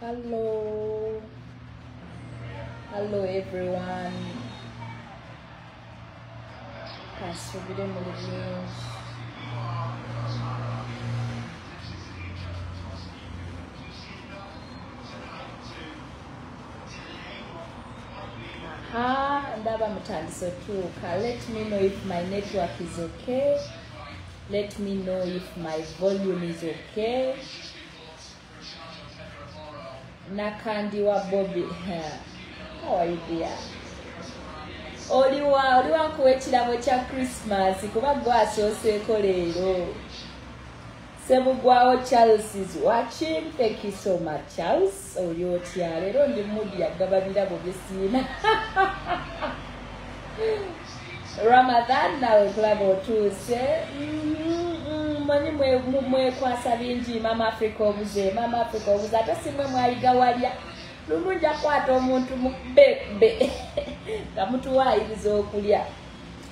Hello. Hello everyone. Kasubire mu bulungi. Aha, ndaba mutandise otuuka. Let me know if my network is okay. Let me know if my volume is okay. Nakandi wa you dear? Oliwa, oliwa nkuwa ekirabo kya Christmas kuba gwe asooseeko leero. Sebugwawo Charles so much Charles. Oli otya leero ndi mudi agaba birabo bye siina. Ramadan nawe kulaba otuuse. Mhm, Manyi mwe- mu- mwekwasa bingi Mama Africa obuze Mama Africa obuze ate simwe mwayiga walya. Lumu nja kukwata omuntu mu bbebbe nga mutuwaayiriza okulya.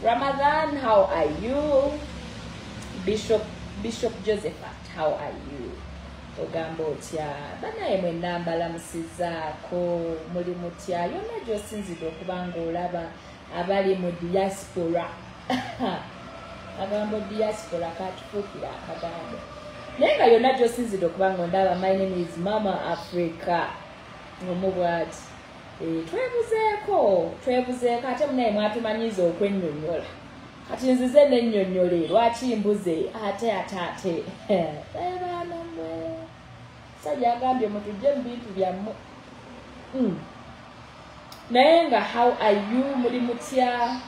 Ramadan, how are you? Bishop Bishop Josephat, how are you? ogamba otya banaye mwenna mbalamusizaako muli mutya yonna gy'osinzidde okuba ng'olaba abali mu diaspora agambo diaspora katufuukira akagambo naye nga yonna gy'osinzidde okuba ng'ondaba my name is mama africa. Omu bwati. Eh, twebuzeeko twebuzeeko ate munaye mwatumanyiza okwennyonnyola. Kati nzize nennyonnyole lwaki mbuze? Ate ate ate. Ebaana mwe sajja agambye mutujje mu bintu byammwe. Mm. naye nga how are you? Muli mutya?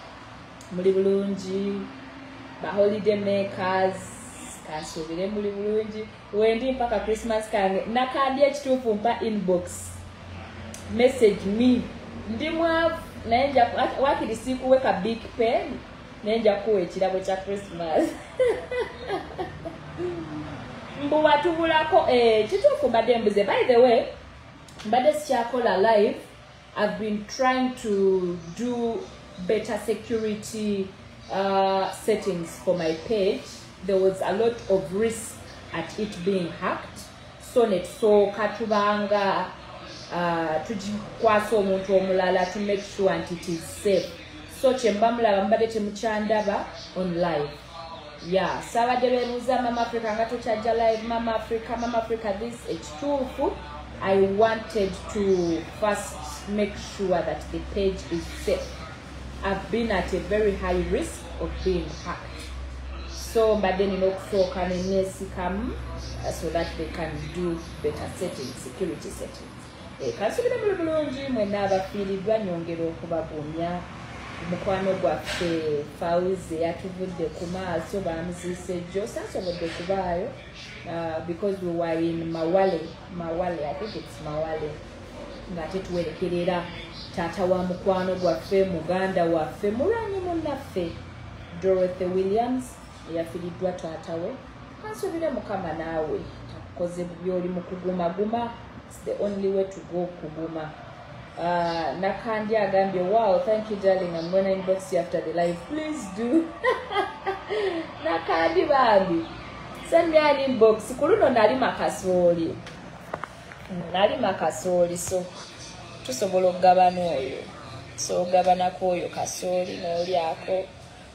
Muli bulungi ba holiday makers kansuubire muli bulungi wendi mpaka christmas kange nakandi ekituufu mpa inbox. Message me. Ndi mwavu naye wakiri siikuweka big pen naye nja kuwa ekirabo kya christmas. Mbu watubulako eh, kituufu mbadde mbuze. By the way mbadde sikyakola live i've been trying to do better security uh, settings for my page there was a lot of risk at it being hacked. So netusooka tubanga uh, tugikwasa omuntu omulala to make sure nti it is safe. So kyemba mulaba mubadde temukyandaba on live. Ya saabadde beebuuza mama africa nga tokyajja live mama africa mama africa this ekituufu i wanted to first make sure that the page is safe i've been at a very high risk of being hacked. So mbadde nina okusooka neneesikamu uh, so that they can do better settings security settings. Eh, muli bulungi mwenna abafiiriddwa nyongera okubabunya mukwano gwaffe fawuzi eyatuvudde ku maaso bamuziise jjo saasobodde kubaayo uh, because we were in mawale mawale i think its mawale ng'ate tuwerekerera taata wa mukwano gwaffe muganda waffe mulwanyi munnaffe. Dorothy williams eyafiiriddwa taata we. Kansubire mukama naawe takukoze byoli mu kugumaguma. Its the only way to go kuguma. Uh, nakandi agambye wow thank you darling. I'm gonna inbox you after the live. Please do. Nakandi bambi send me an inbox. Ku luno nali makasooli. Mm, nali makasooli so tusobola okugabana oyo. So ogabanako oyo kasooli n'olyako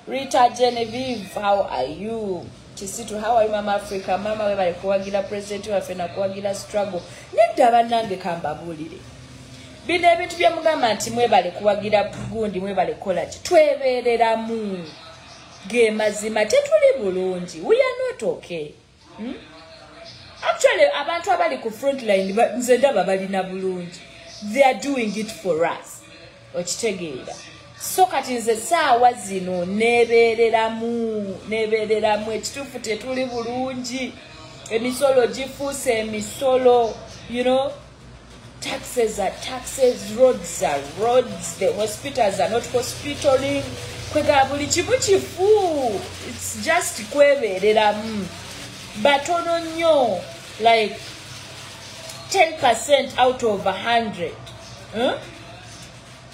rita genevieve how are you? Kisitu how are you mama africa? Mama we bali kuwagira president waffe nakuwagira struggle. Nedda bannange kambabuulire bino ebintu byemugamba nti mwebale kuwagira gundi mwebale kukola ki? Twebeereramu. Ge mazima tetuli bulungi. Okay. Hmm? actually abantu abali ku frontline nze ndaba balina bulungi they are doing it for us. Okitegeera. So kati nze saawa zino nebeereramu nebeereramu ekituufu tetuli bulungi. Emisolo gifuuse emisolo you know. Taxes are taxes roads are roads the hospitals are not hospitaling. Kwega buli kimu kifu its just kwebeereramu. Batono nnyo like 10 out of 100 huh?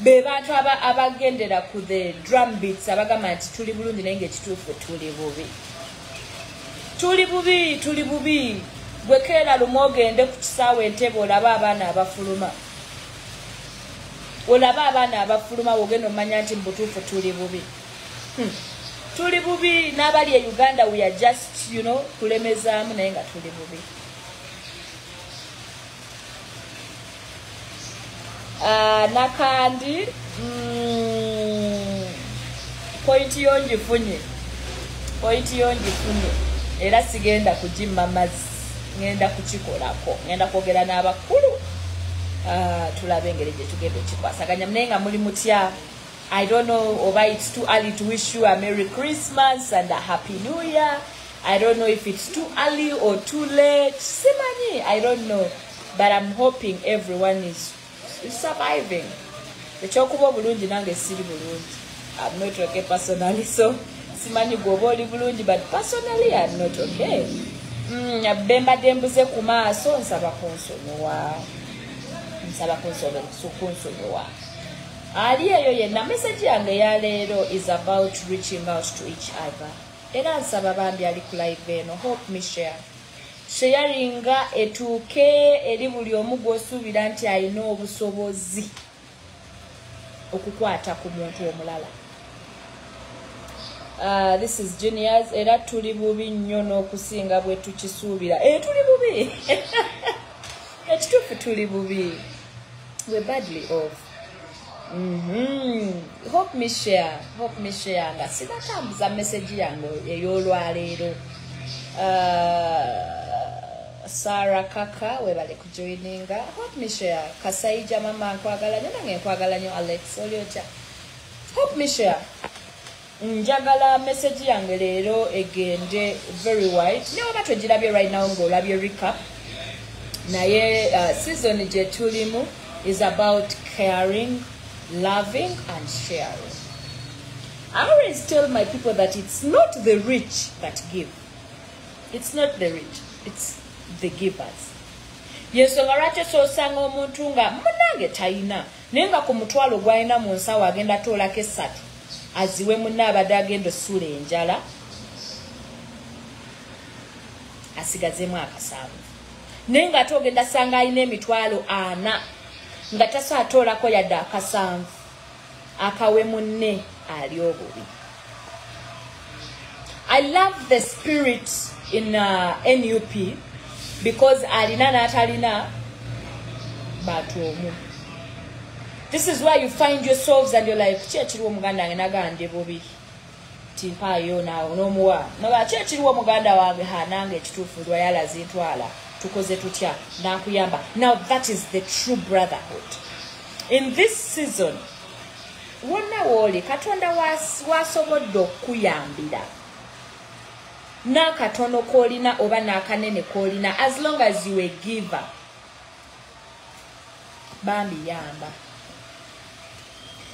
be bantu aba- abagendera ku the drum beats abagamba nti tuli bulungi naye ngaekituufu tuli bubi. Tuli bubi tuli bubi. Gwekeera lumu ogende ku kisaawe entebe olabe abaana abafuluma. Olabe abaana abafuluma wogenda omanya nti mubutuufu tuli bubi. Hmm. tuli bubi n'abali e uganda weare just you know tulemezaamu naye nga tuli bubi nakandi mm, pointi yo ngifunye pointi yo ngifunye era sigenda kugimma mazzi. Ŋenda kukikolako. Ŋenda kwogera n'abakulu. Uh, tulabe engeri gye tugenda okikwasaganya. Naye nga muli mutya i don't know oba its too early to wish you a merry christmas and a happy new year. I don't know if it's too early or too late. Simanyi i don't know. But i'm hoping everyone is surviving. Ekyokuba obulungi nange siri bulungi. I'm not okay personally so simanyi gwoba oli bulungi but personally i'm not okay. Mm, bembadde mbuze ku maaso nsaba kunsonyiwa nsaba kunsonyiwa ali eyo yenna meseji yange yaleero is about reaching out to each other. Era nsaba bambi ali ku live eno. Hope mishare sheyaringa etuuke eri buli omu gwosuubira nti alina obusobozi okukwata ku muntu omulala. Uh, this is juniors era tuli bubi nnyo n'okusinga bwe tukisuubira. E tuli bubi! Ekituufu tuli bubi. We badly off. Mm -hmm. hope me share. Hope me share nga sinatambuza message yange ey'olwaleero. Uh, sara kaka webale kujoininga hope me share kasaija mama nkwagala nyo nange nkwagala nyo alex oliotya hope me share njagala message yange leero egende very wide neoba twegirabye right now ngaolabye recap. Naye uh, season gye is about caring loving and sharing. I always tell my people that it's not the rich that give? It's not the rich. It's the givers. Yensonga soosanga omuntu nga munange talina naye nga ku mutwalo gwalina mu nsawo agenda toolako esatu aziwe munne abadde agenda osuula enjala asigazemu akasanvu. Naye ngaate ogenda sanga alina emitwalo ana nga tasa atoolako yadde akasanvu akawe munne ali obubi. I love the spirit in uh, nup because alina n'atalina bantu omu. This is where you find yourselves and you're like ki ekiriwo omuganda wange nagande bubi timpaayo naawe n'omuwa. Noba ki ekiriwo omuganda wange? Ha nange ekituufu lwayalaza ntwala tukoze tutya? Nakuyamba now that is the true brotherhood. In this season wonna wooli katonda wasobodde okukuyambira n'akatono koolina oba n'akanene koolina as long as you a giver. Bambi yamba.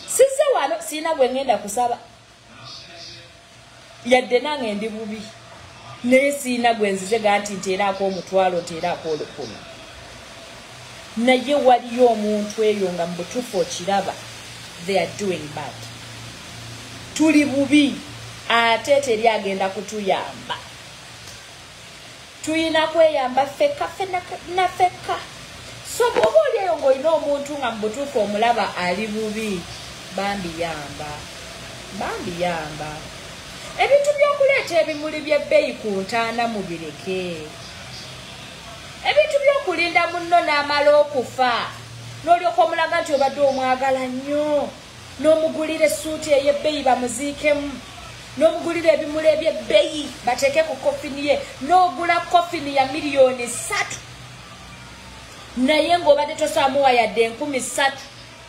Size wano siina gwe ŋŋenda kusaba. Yadde nange ndi bubi. Naye siina gwe nzizega nti nteeraako omutwalo nteeraako olukumi naye waliyo omuntu eyo nga mu butuufu okiraba. They are doing bad. Tuli bubi ate teri agenda kutuyamba. Tuyina kweyamba fekka fenafekka so bwoba oli eyo ng'olina omuntu nga mu butuufu omulaba ali bubi. Bambiyamba bambiyamba ebintu byokuleeta ebimuli byebbeeyi ku ntaana mubireke ebintu byokulinda munno n'amala okufa. N'olyoka omulaga nti obadde omwagala nnyo. N'omugulira essuuti ey'ebbeeyi bamuziikemu n'omugulira ebimuli ebyebbeeyi bateeke ku kofini ye. N'ogula kofini ya miliyoni ssatu. Naye ng'obadde tosaamuwa yadde enkumi ssatu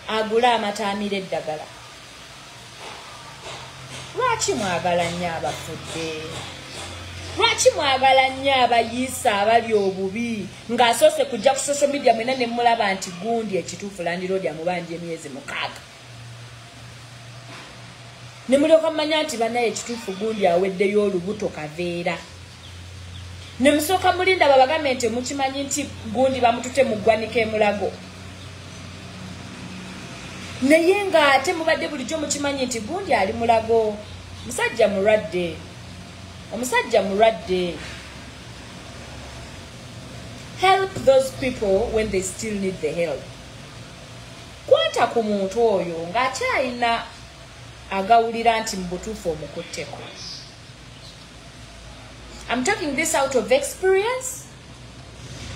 agule amataamira eddagala. Lwaki mwagala nnyo abafudde? Lwaki mwagala nnyo abayiisa abali obubi ng'asoose kujja ku social media mwena ne mulaba nti gundi ekituufu landiroodi amubanja emyezi mukaaga ne mulyoka mumanya nti banaye ekituufu gundi aweddeyo olubuto kaveera. Ne musooka mulinda babagambe nti mukimanyi nti gundi bamutute mu ggwanika emulago. Naye ng'ate mubadde bulijjo mukimanyi nti gundi ali mulago. Musajja mulwadde. Omusajja mulwadde. Help those people when they still need the help. Kwata ku muntu oyo ng'akyalina agawulira nti mu butuufu omukutteko. I'm talking this out of experience.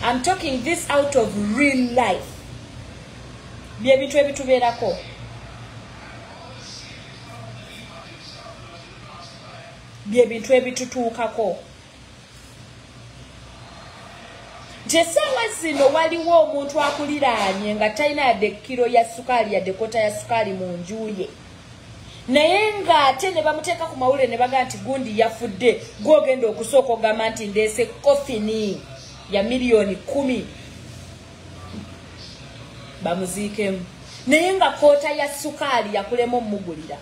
I'm talking this out of real life. Byebintu ebitubeerako byebintu ebitutuukako nti essaawa zino waliwo omuntu akuliraanye nga talina yadde kiro ya sukaali yadde kota ya sukaali mu njuye naye ng'ate ne bamuteeka ku mawulire ne bagaa nti gundi yafudde gwogenda okusooka ogamba nti ndeese kofini ya miliyoni kumi. Bamuziikemu. Naye nga koota ya sukaali yakulemu omugulira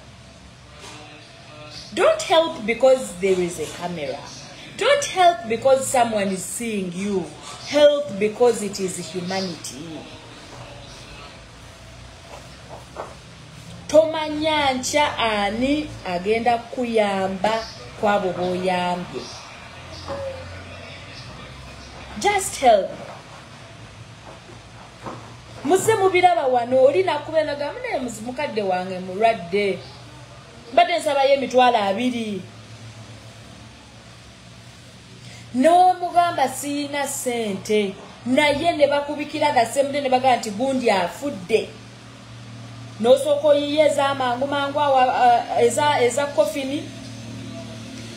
don't help because there is a camera. Don't help because someone is seeing you. Help because it is humanity tomanya nkya ani agenda kuyamba kwabo boyambye? Just help muze mubiraba wano oli nakubenaga munaye mukadde wange mulwadde. Mbadde nsabayo emitwalo abiri. N'omugamba siina ssente. Naye ne bakubikira gasembude ne bagaa nti gundi afudde n'osooka oyiya ez'amangu mangu awo eza kofini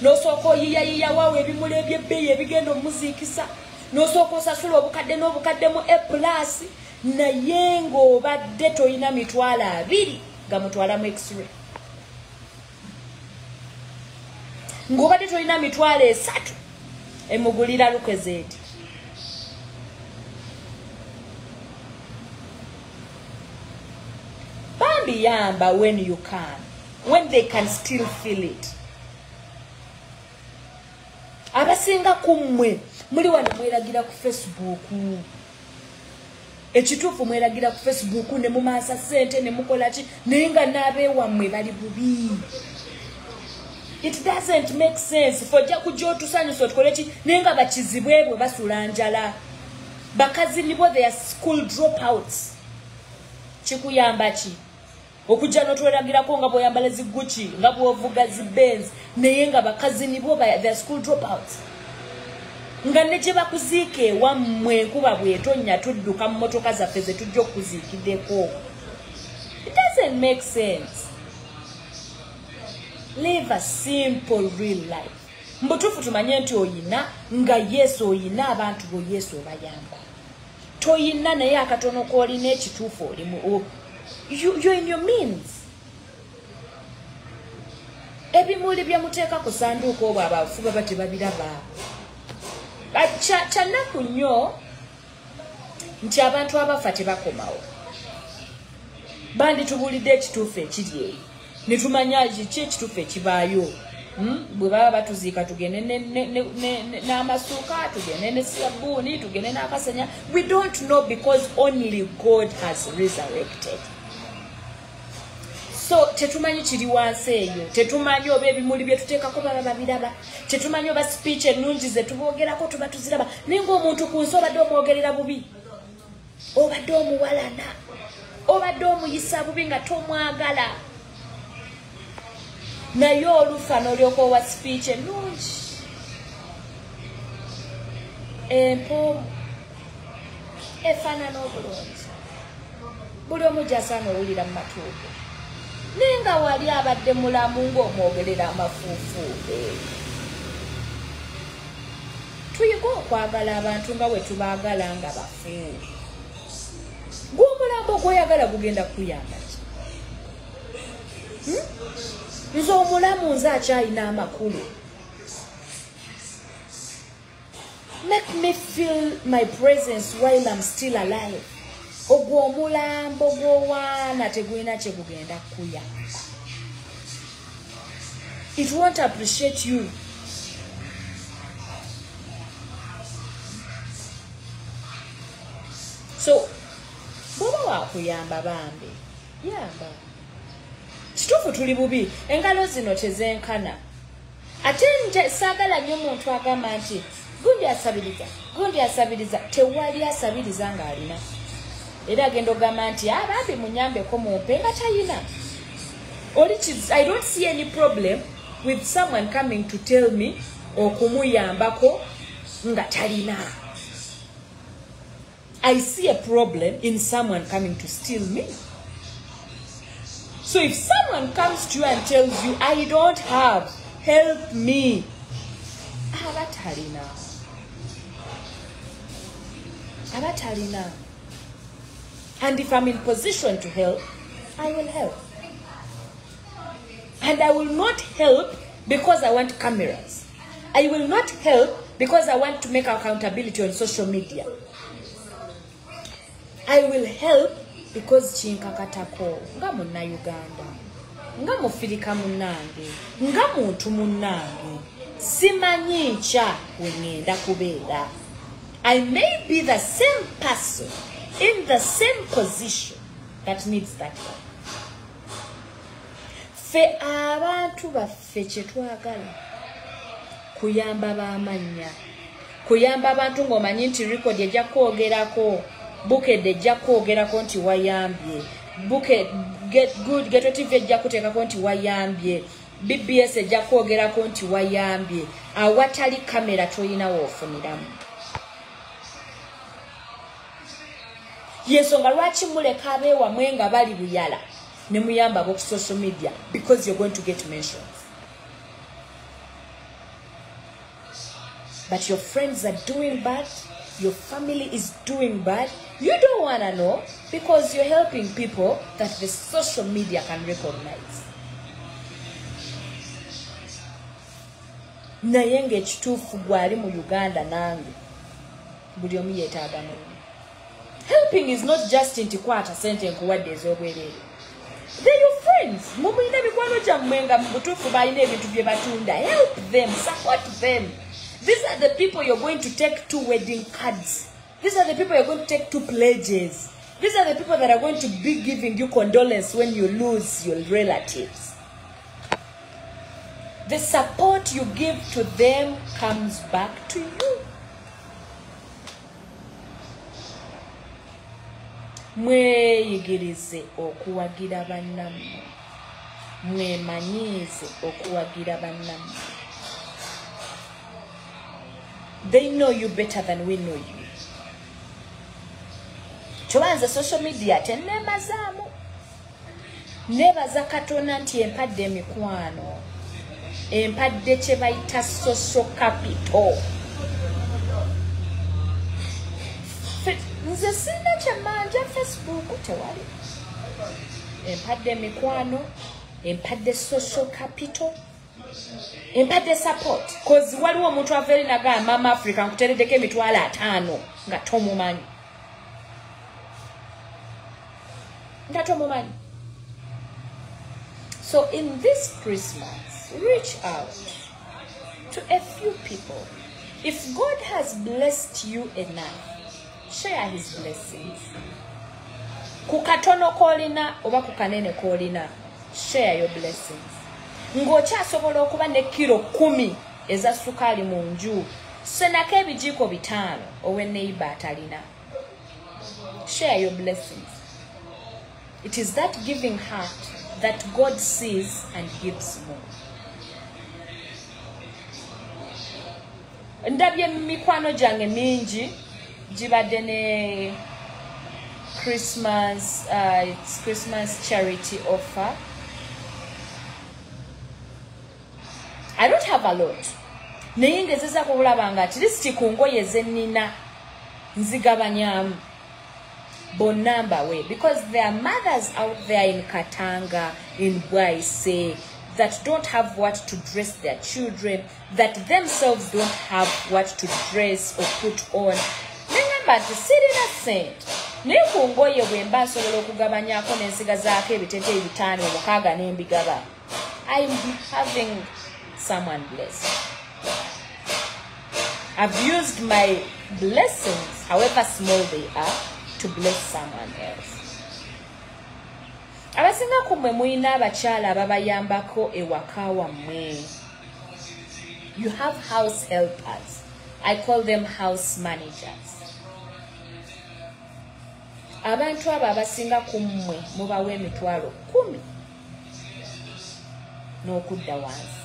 n'osooka oyiyayiya waawo ebimuli ebyebbeeyi ebigenda omuziikisa n'osooka osasula obukadde n'obukadde mu epulasi naye ng'obadde tolina mitwalo abiri nga mutwalamu x-ray. Ng'obadde tolina mitwalo esatu emugulira lukezeti bambi yamba when you can when they can still feel it. Abasinga kummwe muli wano mweragira ku facebook. Ekituufu mweragira ku facebook ne mumaasa sente ne mukola ki? Naye nga n'abeewammwe bali bubi. It doesn't make sense. Fojja kujja otusanyusa otukole ki? Naye nga bakizibwe bwe basula njala. Bakazi nibo their school dropouts. Kikuyamba ki okujja notweragirako nga bweyambala ziguki nga bwovuga zibens naye nga bakazi nibo their school dropouts. Nga ne gye bakuziika ewammwe enkuba bwetonnya tudduka mu motoka zaffe ze tujja okuziikiddeko it doesn't make sense. Live a simple real life. Mbutuufu tumanye nti oyina nga yesu oyina abantu bo yesu obayamba. Toyina naye akatono koolina ekituufu olimu you in your means. Ebimuli byemuteeka ku sanduuka obwo abafu baba tebabiraba kyanaku nnyo nti abantu abafa tebakomawo. Banditubuulidde ekituufu ekiri eyo. Netumanya kiki ekituufu ekibaayo? Hmm? bwe baba batuziika tugende n'amasuuka tugende ne sabuuni tugende n'akasenya we don't know because only god has resurrected so tetumanyi kiri wansi eyo. Tetumanyi oba ebimuli byetuteekako baba babiraba. Tetumanyi oba speech ennungi zetuboogerako tuba tuziraba. Naye ngaomuntu ku nsi obadde omwogerera bubi obadde omuwalana obadde omuyisa bubi nga tomwagala. Naye olufa n'olyoka owa speech ennungi. Empo efaanana obulungi. Buli omu gyasaana owulira mu matuugo naye nga wali abadde mulamu ng'omwogerera amafuufuude tuyiga okwagala abantu nga bwe tubaagala nga bafu. Gw'omulambo gw'oyagala gugenda kuyamba ki? Hmm? nze omulamu nze akyalina amakulu. Make me feel my presence while i'm still alive ogwo omulambo gw'owaana tegulina kyegugenda kuyamba it won't appreciate you. So bwoba wakuyamba bambi yamba. Kituufu tuli bubi engalo zino tezenkana. Ate saagala nnyo omuntu agamba nti gundi asabiriza gundi asabiriza tewali asabiriza ng'alina era agenda ogamba nti abambi munyambeko mumpe nga tayina. Oli i don't see any problem with someone coming to tell me okumuyambako nga talina i see a problem in someone coming to steal me. So if someone comes to you and tells you i don't have help me aba talina aba talina and if i'm in position to help i will help. And i will not help because i want cameras. I will not help because i want to make accountability on social media. I will help because kinkakatako nga munnauganda nga mufirika munnange nga muntu munnange simanyi nkya weŋŋenda kubeera i may be the same person in the same position. That needs that one ffe abantu baffe kyetwagala kuyamba b'amannya kuyamba abantu ng'omanyi nti rekodi ejja kwogerako bukedde ejja kwogerako nti wayambye good geto tv ejja kuteekako nti wayambye bbs ejja kwogerako nti wayambye. Awatali kamera tolina woofuniramu yensonga lwaki muleka abeewamwe nga bali buyala? Ne muyamba ku social media because you're going to get mentions but your friends are doing bad your family is doing bad. You don't want to know because you're helping people that the social media can recognize. Naye ngaekituufu gwali mu uganda nange buli omu yeetaaga munne helping is not just nti kwata sente nkuwadde ez'obwereere. They your friends. Mumulina emikwano gyammwe nga mu butuufu balina help them support them. These are the people you're going to take two wedding cards. These are the people you're going to take two pledges. These are the people that are going to be giving you condolence when you lose your relatives. The support you give to them comes back to you mweyigirize okuwagira bannammwe. Mwemanyiize okuwagira bannammwe. They know you better than we know you. Kyobanze social media tenemazaamu nebaza katonda nti empadde emikwano. Empadde kye bayita social capital nze sina kyemanja facebook tewali. Empadde emikwano empadde social capital empadde support. Cause waliwo omuntu ava eri nagaa mama africa nkutereddeko emitwalo ataano nga tomumanyi. Nga tomumanyi. So in this christmas reach out to a few people. If god has blessed you enough share his blessings. Ku katono koolina oba ku kanene koolina share your blessings. Ng'okyasobola okuba ne kiro kumi eza sukaali mu nju senako ebijiiko bitaano ow'eneiba atalina. Share your blessings. It is that giving heart that god sees and gives more. Ndabye mikwano gyange mingi gibadde ne christmas uh, its christmas charity offer. I don't have a lot. Naye ngezezaku okulaba nga atilisiti ku ngoye zenina nzigabanyamu bonna mbawe because there are mothers out there in katanga in bwaise that don't have what to dress their children that themselves don't have what to dress or put on neŋamba nti sirina sente naye ku ngoye bwe mba nsobola okugabanyako n'ensigazaako ebiteteeyi bitaano mukaaga n'embigaba. Im having someone blessed. I've used my blessings however small they are to bless someone else. Abasinga ku mmwe mulina abakyala ababayambako ewaka wammwe. You have house helpers. I call them house managers abantu abo abasinga ku mmwe mubawa emitwalo kumi n'okudda wansi.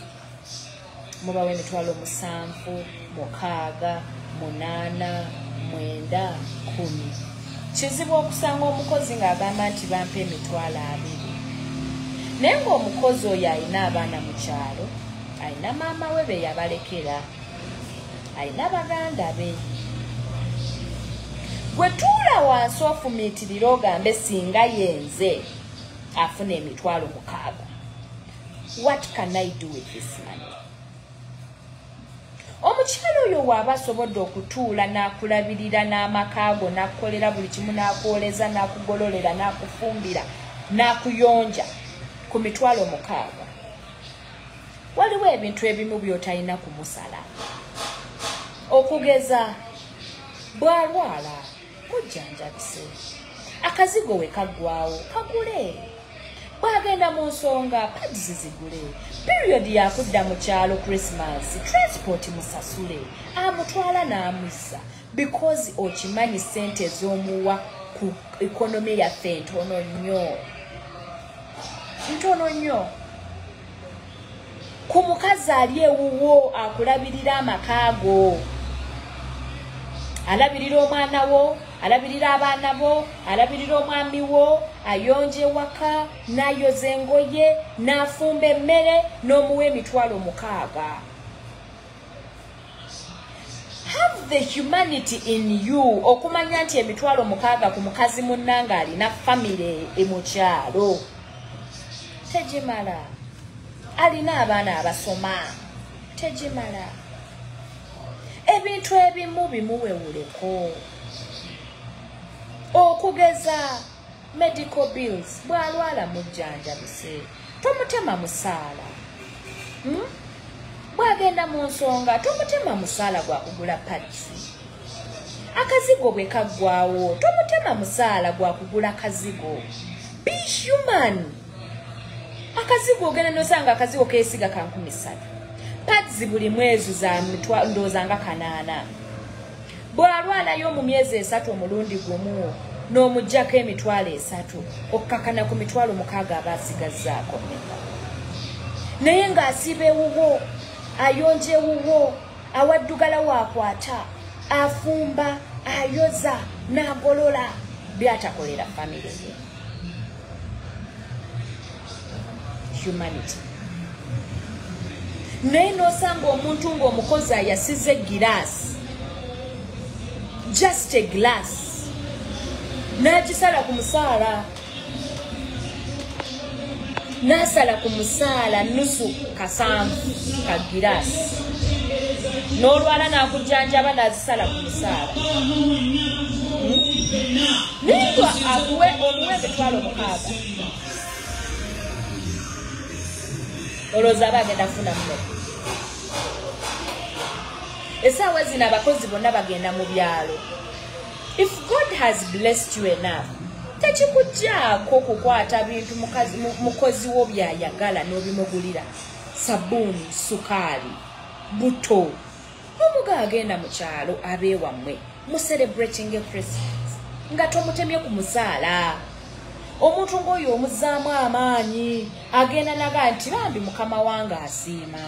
Mubawa emitwalo musanvu mukaaga munaana mwenda kumi. Kizibu okusanga omukozi ng'agamba nti bampa emitwalo abiri. Naye ng'omukozi oyo alina abaana mu kyalo alina maama we be yabalekera alina baganda be gwe tuula wansi ofumiitirira ogambe singa yenze afuna emitwalo mukaaga. What can i do with this money? Omukyalo oyo waaba asobodde okutuula n'akulabirira n'amakaago n'akukolera buli kimu n'akwoleza n'akugololera n'akufumbira n'akuyonja ku mitwalo mukaaga. Waliwo ebintu ebimu byotalina kumusala. Okugeza bwalwala mujjanjabise akazigo we kaggwawo kagule. Bwagenda mu nsonga padisi zigule periyodi yakudda mu kyalo krisimasi transport musasule. Amutwala n'amwisa because okimanyi sente ez'omuwa ku ekonomi yaffe ntono nnyo. Ntono nnyo. Ku mukazi ali ewuwo akulabirira amakaago alabirira omwana wo alabirira abaana bo alabirira omwami wo ayonja ewaka n'ayoza engoye n'afumba emmere n'omuwa emitwalo mukaaga. Have the humanity in you okumanya nti emitwalo mukaaga ku mukazi munnanga alina famire emukyalo tegimala alina abaana abasoma. Tegimala ebintu ebimu bimuwewuleko okugeza medical bills bwalwala mujjanjabise tomutema musaala. Hmm? bwagenda mu nsonga tomutema musaala gwakugula padisi akazigo bwe kaggwawo tomutema musaala gwakugula kazigo. Be human. Akazigo ogenda nosanga akazigo kesiga kankumi ssatu pads buli mwezi za ndowooza nga kanaana. Bw'alwalayo mu myezi esatu omulundi gumu n'omugjako emitwalo esatu okukakana ku mitwalo mukaaga aba asigazzaako naye ng'asiiba ewuwo ayonja ewuwo awaddugala waakwata afumba ayoza n'agolola byatakolera famire ye humanity. Naye n'osanga omuntu ng'omukozi ayasiza egiraasi just a glass n'agisala ku musaala. N'asala ku musaala nusu kasanvu ka giraasi. N'olwala n'akujjanjaba n'azisala ku musaala. Naye akuwe omuwe emitwalo mukaaga olowooza aba agenda kufuna mmere? Esaawa zino abakozi bonna bagenda mu byalo if god has blessed you enough tekikugjaako kukwata bintu mukozi wo byayagala n'obimugulira. Sabuuni sukaali buto. Omuga agenda mu kyalo abeewammwe mu celebrating christmas nga tomutemye ku musaala. Omuntu ng'oyo omuzzaamu amaanyi agenda naga nti bambi mukama wange asiima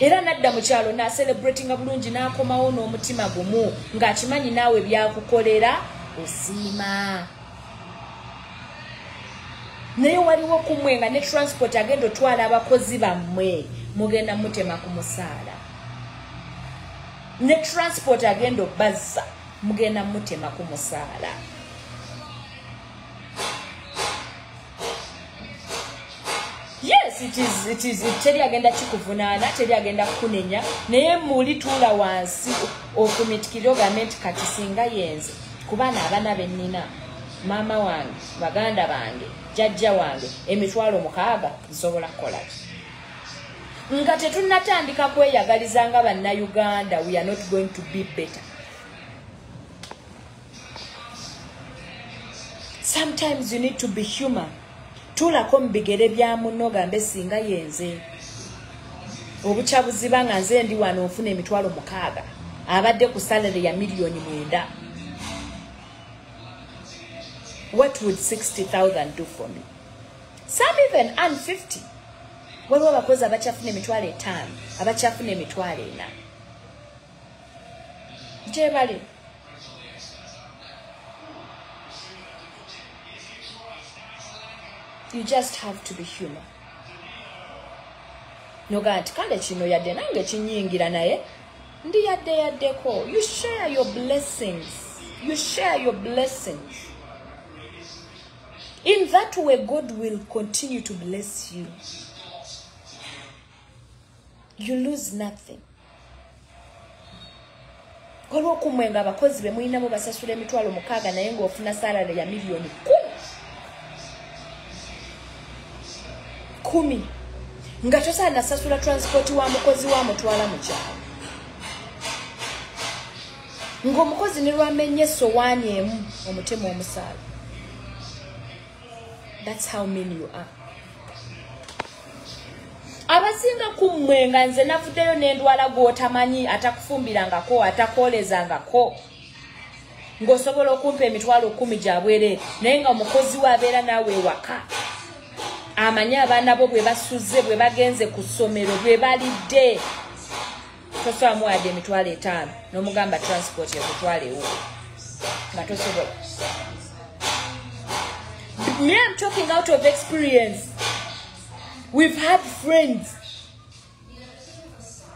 era nadda mu kyalo n'acelebratinga bulungi n'akomawo n'omutima gumu ng'akimanyi naawe byakukolera osiima. Naye waliwo kumwe nga ne transport agenda otwala abakozi bammwe mugenda mutema ku musaala. Ne transport agenda obbazza mugenda mutema ku musaala teri agenda kikuvunaana teri agenda kukunenya. Naye muli tuula wansi okumitikirira ogambe nti kati singa yenze. Kubaana abaana bennina maama wange baganda bange jajja wange emitwalo mukaaga nsobola kukolaki nga tetunatandika kweyagaliza nga bannayuganda we are not going to be better. Sometimes you need to be human tuulako mu bigere bya munno ogambe singa yenze obukyabuziba nga nze ndi wano nfuna emitwalo mukaaga. Abadde ku salary ya miliyoni mwenda. What would 60000 do for me? Some even earn 50 waliwo abakozi abakyafuna emitwalo etaano abakyafuna emitwalo ena. Gyebale you just have to be human. Noga nti kale kino yadde nange kinyingira naye ndi yadde yaddeko. You share your blessings. You share your blessings. In that way god will continue to bless you. You lose nothing. Olw'okumwenga abakozi be mulinamu basasula emitwalo mukaaga naye ngaofuna salary ya miliyoni kumi kumi nga tosaana nasasula transport wa mukozi wamutwala mu kyalo ng'omukozi ne lwamenye esowaani emu omutema omusaala. Thats how many you are. Abasinga kummwe nga nze navuddeyo n'endwala gw'otamanyi atakufumbirangako atakwolezangako ng'osobola okumpa emitwalo kumi gyabwereere naye nga omukozi we abeera naawe ewaka amanyi abaana bo bwe basuze bwe bagenze ku ssomero bwe balidde. Tosobola muwadde emitwalo etaano n'omugamba transport ekutwalewo nga tosobola. Me am talking out of experience. We've had friends.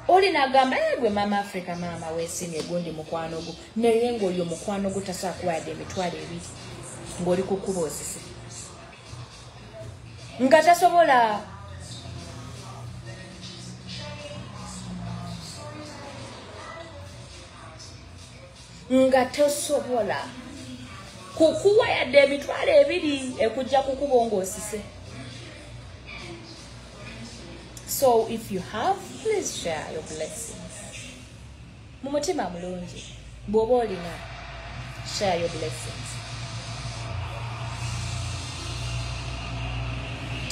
Oli nagamba gwe mama africa maama weesimye gundi mukwano gwo naye ngaoli omukwano gwo tasobola kuwadde emitwalo ebiri ng'oli kukuba osise nga tasobola. Nga tosobola kukuwa yadde emitwalo ebiri ekujja kukuba ngaosise so if you have please share your blessings. Mu mutima mulungi. Bw'oba olina share your blessings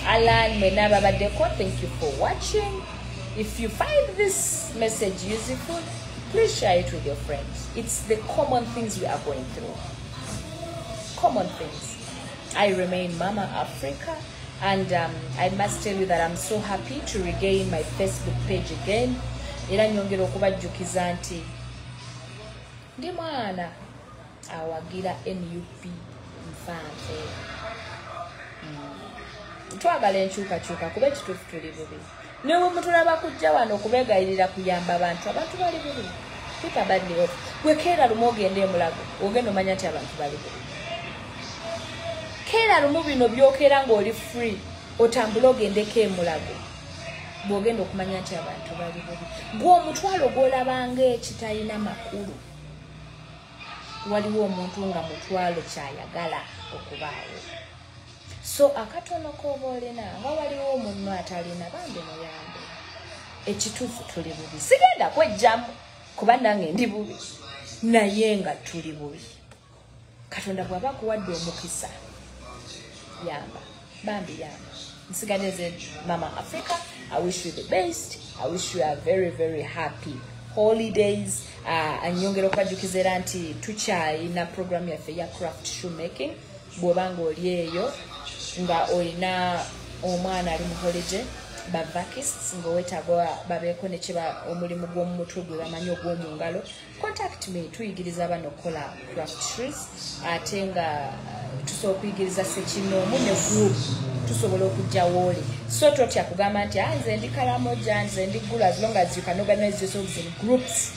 Alan Menaba Badeko, thank you for watching. If you find this message useful, please share it with your friends. It's the common things we are going through. Common things. I remain Mama Africa, and um, I must tell you that I'm so happy to regain my Facebook page again. era nyongera okubajjukiza nti ndi mwana awagira nup nfanfe twagala enkyukakyuka kuba ekituufu tuli bubi. Newe mutulaba kujja wano okubegayirira kuyamba abantu abantu bali bubi. Tutabaddewo. Bwekeera lumu ogenda emulago ogenda omanya nti abantu bali bubi. Keera lumu bino byokeera ngaoli free otambule ogendeko emulago bwogenda okumanya nti abantu bali bubi. Gweomutwalo gwolabanga ekitalina makulu waliwo omuntu nga mutwalo kyayagala okubaawo so akatono koba olina nga waliwo munno atalina bambi muyambe. Ekituufu tuli bubi. Sigenda kwejjamu kuba nange ndi bubi naye nga tuli bubi. Katonda bw'aba kuwadde omukisa yamba bambi yamba. Nsigadeze mama africa i wish you the best i wish you are very very happy holidays. Uh, anyongera okubajjukiza era nti tukyayina programu yaffe ya craft shoemaking bw'obanga oli eyo nga olina omwana ali mu holiday bavakis ngaowetaaga babeeko nekiba omulimu gw'omumutwe gwe bamanyi ogw'omungalo. Contact me tuyigiriza bano okukola craft shoes ate nga uh, tusobola okuyigiriza sekinoomu ne group tusobola okujjawo oli so totya kugamba nti a nze ndi kalamoja nze ndi gulu as long as you can organize yourselves in groups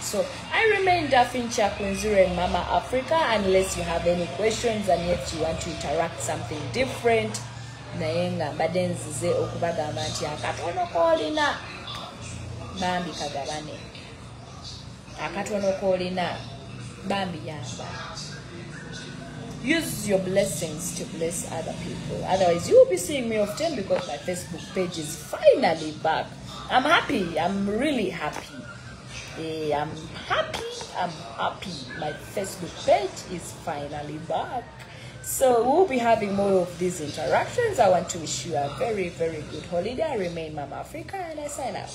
so i remain dafin chakunzire mama africa unless you have any questions and yet you want to interact something different naye nga mbadde nzize okubagamba nti akatono koolina bambi kagabane. Akatono koolina bambi yamba use your blessings to bless other people. Otherwise you will be seeing me often because my facebook page is finally back i'm happy i'm really happy Eh, i'm happy i'm happy my facebook page is finally back So we'll be having more of these interactions. I want to wish you a very, very good holiday. I remain Mama Africa and I sign out.